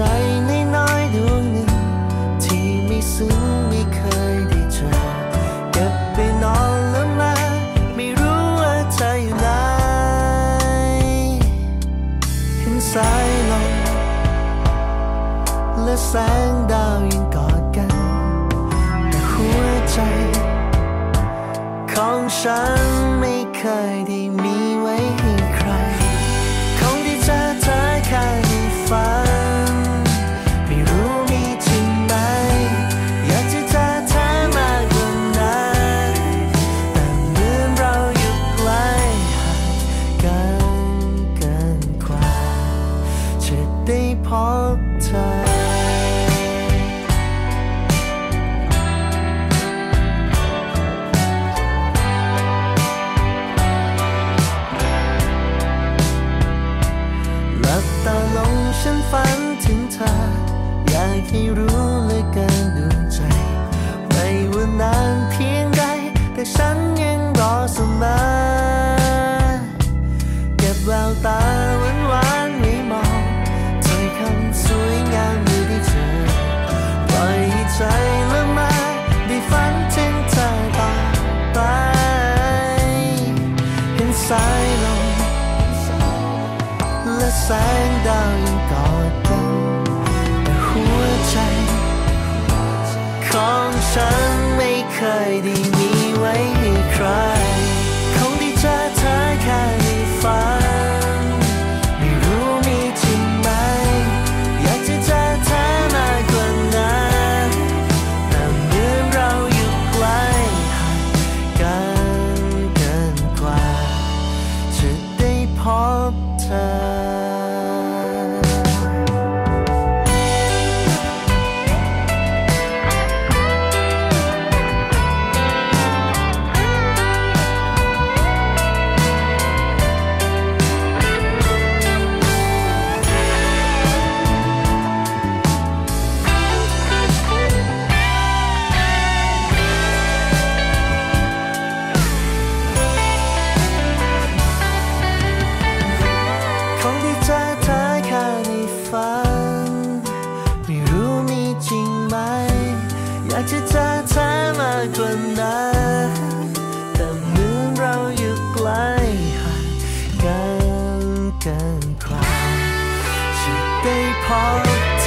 ใจน้อยๆดวงหนึ่ง ที่ไม่ซึ้งไม่เคยได้เจอเก็บไปนอนแล้วมาไม่รู้ว่าเธออยู่ไหนเห็นสายลมและแสงดาวยังกอดกัน แต่หัวใจของฉัน ได้ ให้ใจละเมาได้ฝันถึงเธอต่อไปเห็นสายลมและแสงดาวยังกอดกันแต่หัวใจ ของฉันไม่เคยได้มีไว้ให้ใคร ไากจะเจอแท้มากกว่านั้นแต่เหมือนเราอยู่ไกลห่างกันเกินกว่าจะได้พบ